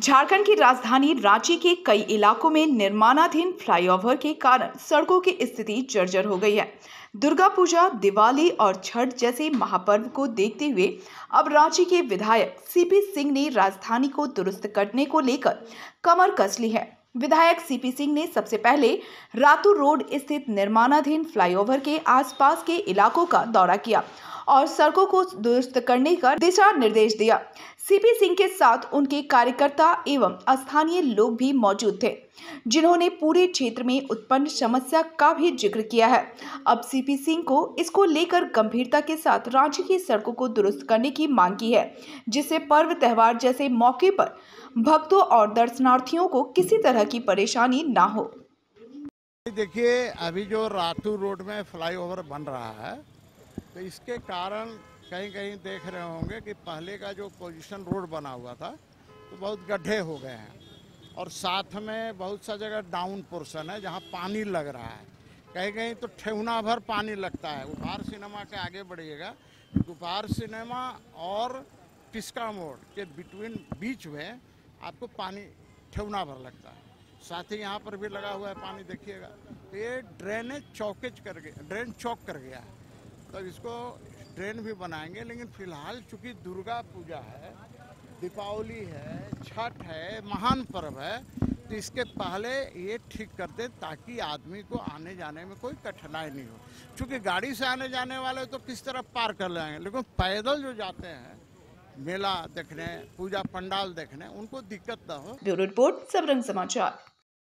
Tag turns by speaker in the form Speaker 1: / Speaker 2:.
Speaker 1: झारखंड की राजधानी रांची के कई इलाकों में निर्माणाधीन फ्लाईओवर के कारण सड़कों की स्थिति जर्जर हो गई है। दुर्गा पूजा, दिवाली और छठ जैसे महापर्व को देखते हुए अब रांची के विधायक सीपी सिंह ने राजधानी को दुरुस्त करने को लेकर कमर कस ली है। विधायक सीपी सिंह ने सबसे पहले रातू रोड स्थित निर्माणाधीन फ्लाईओवर के आसपास के इलाकों का दौरा किया और सड़कों को दुरुस्त करने का दिशा निर्देश दिया। सीपी सिंह के साथ उनके कार्यकर्ता एवं स्थानीय लोग भी मौजूद थे, जिन्होंने पूरे क्षेत्र में उत्पन्न समस्या का भी ज़िक्र किया है। अब सीपी सिंह को इसको लेकर गंभीरता के साथ रांची की सड़कों को दुरुस्त करने की मांग की है, जिससे पर्व त्योहार जैसे मौके पर भक्तों और दर्शनार्थियों को किसी तरह की परेशानी ना हो।
Speaker 2: देखिए, अभी जो रातू रोड में फ्लाईओवर बन रहा है तो इसके कारण कहीं कहीं देख रहे होंगे कि पहले का जो पोजीशन रोड बना हुआ था तो बहुत गड्ढे हो गए हैं। और साथ में बहुत सा जगह डाउन पोर्शन है, जहाँ पानी लग रहा है। कहीं कहीं तो ठेहुना भर पानी लगता है। उपहार सिनेमा के आगे बढ़िएगा। उपहार सिनेमा और टिस्का मोड़ के बिटवीन बीच में आपको पानी, ठेहुना भर लगता है। साथ ही यहाँ पर भी लगा हुआ है पानी, देखिएगा। तो ये ड्रेनेज चौकेज कर गया ड्रेन चौक कर गया है। तो इसको ट्रेन भी बनाएँगे, लेकिन फ़िलहाल चूँकि दुर्गा पूजा है, दीपावली है, छठ है, महान पर्व है तो इसके पहले ये ठीक कर दे ताकि आदमी को आने जाने में कोई कठिनाई नहीं हो। क्योंकि गाड़ी से आने जाने वाले तो किस तरह पार कर लेंगे, लेकिन पैदल जो जाते हैं, मेला देखने, पूजा पंडाल देखने, उनको दिक्कत ना हो।
Speaker 1: ब्यूरो रिपोर्ट सबरंग समाचार।